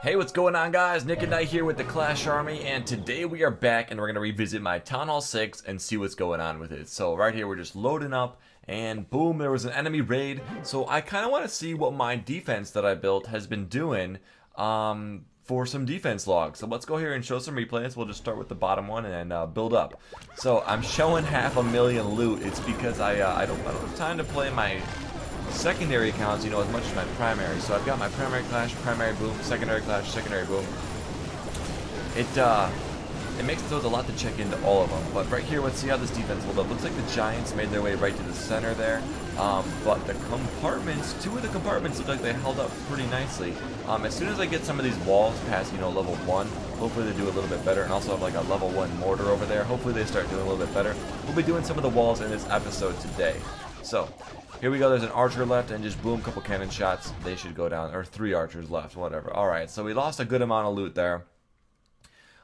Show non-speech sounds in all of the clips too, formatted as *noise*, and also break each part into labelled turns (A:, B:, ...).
A: Hey, what's going on guys? NickatNyte here with the Clash Army, and today we are back and we're going to revisit my Town Hall 6 and see what's going on with it. So right here we're just loading up, and boom, there was an enemy raid. So I kind of want to see what my defense that I built has been doing um, for some defense logs. So let's go here and show some replays. We'll just start with the bottom one and uh, build up. So I'm showing half a million loot. It's because I, uh, I, don't, I don't have time to play my secondary accounts, you know, as much as my primary. So I've got my primary clash, primary boom, secondary clash, secondary boom. It uh, it makes it so a lot to check into all of them. But right here, let's see how this defense holds up. Looks like the Giants made their way right to the center there. Um, but the compartments, two of the compartments look like they held up pretty nicely. Um, as soon as I get some of these walls past, you know, level one, hopefully they do a little bit better. And also have like a level one mortar over there. Hopefully they start doing a little bit better. We'll be doing some of the walls in this episode today. So, here we go, there's an archer left, and just boom, couple cannon shots, they should go down, or three archers left, whatever. Alright, so we lost a good amount of loot there.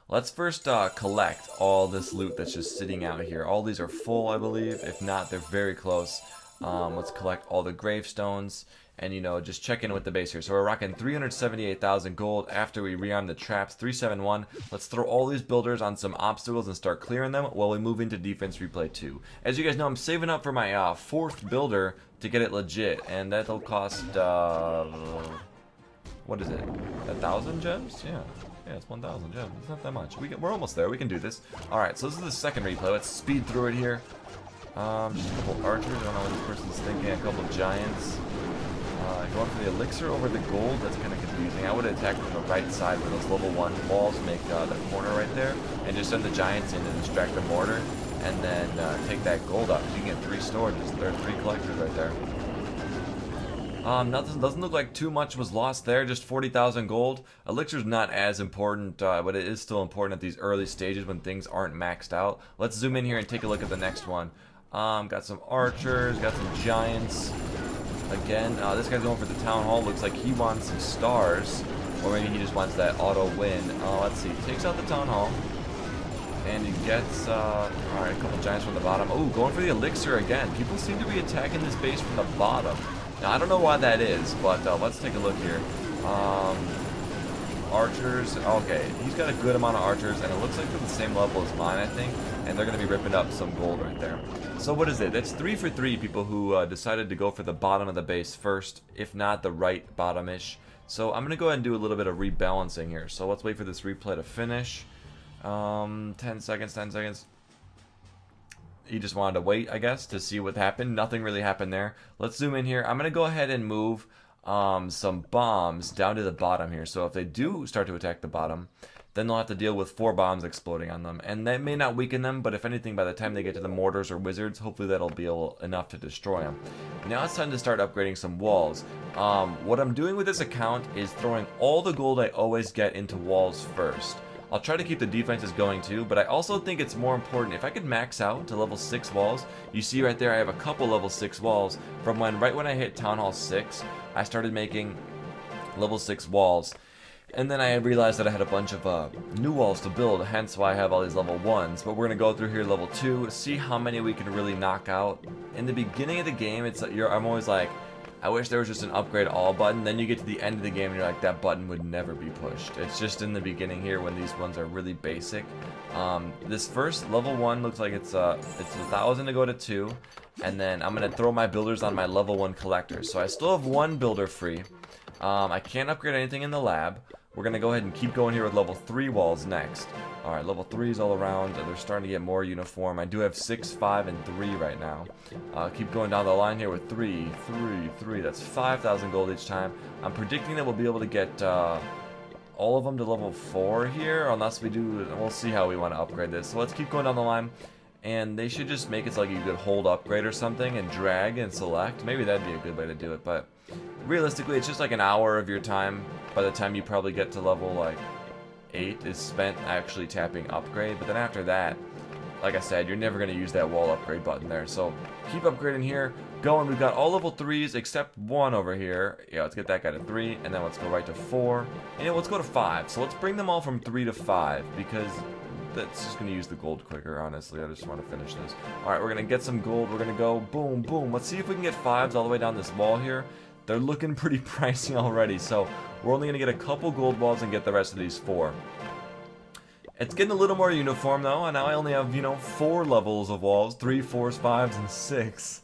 A: Let's first uh, collect all this loot that's just sitting out here. All these are full, I believe. If not, they're very close. Um, let's collect all the gravestones and you know just check in with the base here so we're rocking 378,000 gold after we rearm the traps 371 let's throw all these builders on some obstacles and start clearing them while we move into defense replay 2 as you guys know I'm saving up for my uh, fourth builder to get it legit and that'll cost uh, what is it a thousand gems yeah yeah, it's 1,000 gems. It's not that much. We we're almost there. We can do this. Alright, so this is the second replay. Let's speed through it here. Um, just a couple archers. I don't know what this person's thinking. A couple giants. The elixir over the gold, that's kind of confusing. I would attack from the right side where those level 1 walls make uh, the corner right there, and just send the giants in and distract the mortar, and then uh, take that gold up. you can get 3 storages. There are 3 collectors right there. Um, nothing doesn't look like too much was lost there, just 40,000 gold. Elixir's not as important, uh, but it is still important at these early stages when things aren't maxed out. Let's zoom in here and take a look at the next one. Um, got some archers, got some giants. Again, uh, this guy's going for the town hall. Looks like he wants some stars. Or maybe he just wants that auto win. Uh, let's see. Takes out the town hall. And he gets, uh, alright, a couple giants from the bottom. Oh, going for the elixir again. People seem to be attacking this base from the bottom. Now, I don't know why that is, but uh, let's take a look here. Um, archers. Okay, he's got a good amount of archers, and it looks like they're the same level as mine, I think. And they're going to be ripping up some gold right there. So what is it? That's three for three people who uh, decided to go for the bottom of the base first, if not the right bottom-ish. So I'm going to go ahead and do a little bit of rebalancing here. So let's wait for this replay to finish. Um, 10 seconds, 10 seconds. He just wanted to wait, I guess, to see what happened. Nothing really happened there. Let's zoom in here. I'm going to go ahead and move um, some bombs down to the bottom here. So if they do start to attack the bottom, then they'll have to deal with four bombs exploding on them. And that may not weaken them, but if anything, by the time they get to the mortars or wizards, hopefully that'll be enough to destroy them. Now it's time to start upgrading some walls. Um, what I'm doing with this account is throwing all the gold I always get into walls first. I'll try to keep the defenses going too, but I also think it's more important if I could max out to level 6 walls. You see right there I have a couple level 6 walls from when right when I hit Town Hall 6, I started making level 6 walls and then I realized that I had a bunch of uh, new walls to build, hence why I have all these level 1s. But we're going to go through here level 2, see how many we can really knock out. In the beginning of the game, it's I'm always like, I wish there was just an upgrade all button. Then you get to the end of the game and you're like, that button would never be pushed. It's just in the beginning here when these ones are really basic. Um, this first level 1 looks like it's uh, it's a thousand to go to 2. And then I'm to throw my builders on my level 1 collector. So I still have one builder free. Um, I can't upgrade anything in the lab. We're going to go ahead and keep going here with level 3 walls next. Alright, level 3s all around. They're starting to get more uniform. I do have 6, 5, and 3 right now. Uh, keep going down the line here with 3, 3, 3. That's 5,000 gold each time. I'm predicting that we'll be able to get uh, all of them to level 4 here. Unless we do... We'll see how we want to upgrade this. So let's keep going down the line. And they should just make it so like you could hold upgrade or something and drag and select. Maybe that'd be a good way to do it. But realistically, it's just like an hour of your time by the time you probably get to level like 8 is spent actually tapping upgrade, but then after that, like I said, you're never going to use that wall upgrade button there, so keep upgrading here, going, we've got all level 3s except one over here, yeah, let's get that guy to 3, and then let's go right to 4, and let's go to 5, so let's bring them all from 3 to 5, because that's just going to use the gold quicker, honestly. I just want to finish this. Alright, we're going to get some gold. We're going to go boom, boom. Let's see if we can get fives all the way down this wall here. They're looking pretty *laughs* pricey already, so We're only going to get a couple gold walls and get the rest of these four. It's getting a little more uniform though, and now I only have, you know, four levels of walls. Three, fours, fives, and six.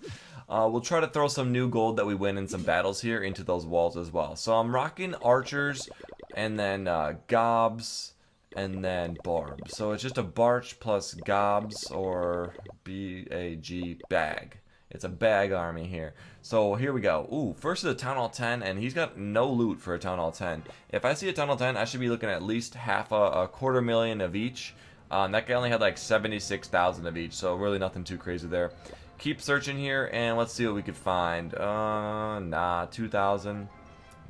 A: Uh, we'll try to throw some new gold that we win in some battles here into those walls as well. So I'm rocking archers, and then uh, gobs, and then barbs. So it's just a barch plus gobs, or B-A-G, bag. It's a bag army here. So here we go. Ooh, first is a Town Hall 10, and he's got no loot for a Town Hall 10. If I see a Town Hall 10, I should be looking at least half a, a quarter million of each. Um, that guy only had like 76,000 of each, so really nothing too crazy there. Keep searching here, and let's see what we could find. Uh, nah, 2,000.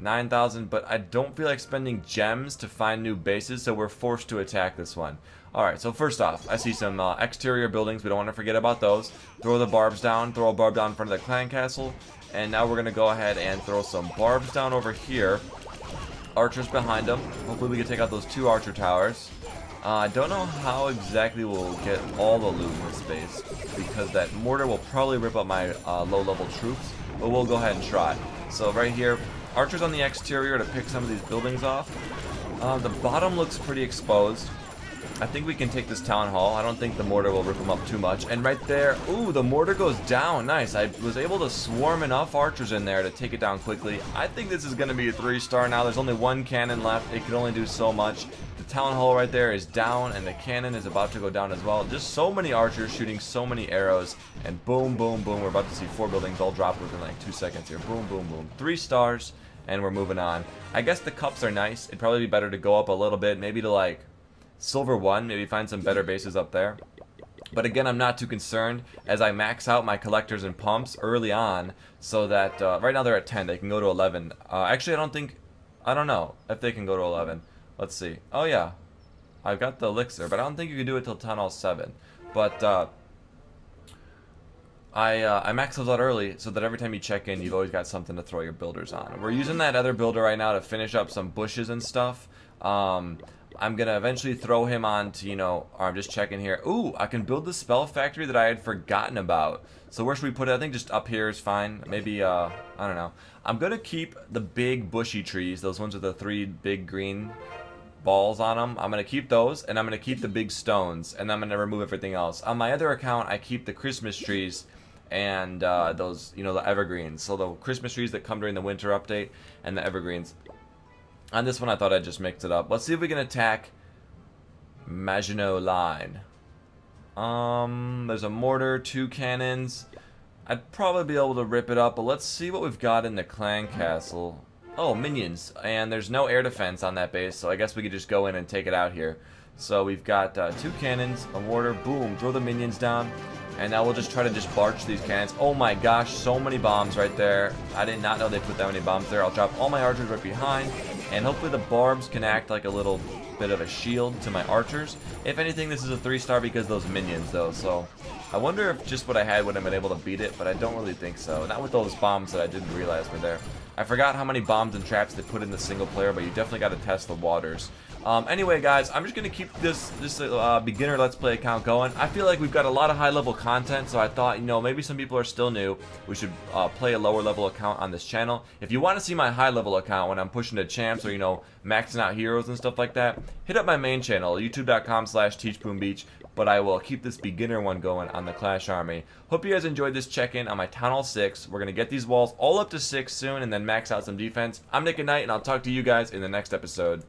A: 9,000, but I don't feel like spending gems to find new bases, so we're forced to attack this one. Alright, so first off, I see some uh, exterior buildings. We don't want to forget about those. Throw the barbs down. Throw a barb down in front of the clan castle. And now we're going to go ahead and throw some barbs down over here. Archers behind them. Hopefully we can take out those two archer towers. Uh, I don't know how exactly we'll get all the loot in this base. Because that mortar will probably rip up my uh, low-level troops. But we'll go ahead and try. So right here, archers on the exterior to pick some of these buildings off. Uh, the bottom looks pretty exposed. I think we can take this town hall. I don't think the mortar will rip them up too much. And right there, ooh, the mortar goes down. Nice. I was able to swarm enough archers in there to take it down quickly. I think this is going to be a three star now. There's only one cannon left. It can only do so much. The town hall right there is down, and the cannon is about to go down as well. Just so many archers shooting so many arrows. And boom, boom, boom. We're about to see four buildings all drop within like two seconds here. Boom, boom, boom. Three stars, and we're moving on. I guess the cups are nice. It'd probably be better to go up a little bit, maybe to like Silver 1, maybe find some better bases up there. But again, I'm not too concerned as I max out my collectors and pumps early on so that, uh, right now they're at 10, they can go to 11. Uh, actually, I don't think, I don't know if they can go to 11. Let's see. Oh yeah, I've got the elixir, but I don't think you can do it till Town Hall 7. But, uh, I, uh, I max those out early so that every time you check in, you've always got something to throw your builders on. We're using that other builder right now to finish up some bushes and stuff. Um, I'm gonna eventually throw him on to, you know, or I'm just checking here. Ooh, I can build the spell factory that I had forgotten about. So where should we put it? I think just up here is fine. Maybe, uh, I don't know. I'm gonna keep the big bushy trees, those ones with the three big green balls on them. I'm gonna keep those, and I'm gonna keep the big stones, and I'm gonna remove everything else. On my other account, I keep the Christmas trees and uh, those, you know, the evergreens. So the Christmas trees that come during the winter update, and the evergreens. On this one, I thought I'd just mix it up. Let's see if we can attack Maginot Line. Um, there's a mortar, two cannons. I'd probably be able to rip it up, but let's see what we've got in the clan castle. Oh, minions. And there's no air defense on that base, so I guess we could just go in and take it out here. So we've got uh, two cannons, a mortar, boom, throw the minions down. And now we'll just try to just barch these cannons. Oh my gosh, so many bombs right there. I did not know they put that many bombs there. I'll drop all my archers right behind. And hopefully the barbs can act like a little bit of a shield to my archers. If anything, this is a 3-star because those minions, though. So I wonder if just what I had would have been able to beat it, but I don't really think so. Not with those bombs that I didn't realize were there. I forgot how many bombs and traps they put in the single player, but you definitely got to test the waters. Um, anyway, guys, I'm just going to keep this this uh, beginner Let's Play account going. I feel like we've got a lot of high-level content, so I thought, you know, maybe some people are still new. We should uh, play a lower-level account on this channel. If you want to see my high-level account when I'm pushing to champs or, you know, maxing out heroes and stuff like that, hit up my main channel, youtube.com slash teachboombeach but I will keep this beginner one going on the Clash Army. Hope you guys enjoyed this check-in on my Town Hall 6. We're going to get these walls all up to 6 soon and then max out some defense. I'm NickatNyte, and I'll talk to you guys in the next episode.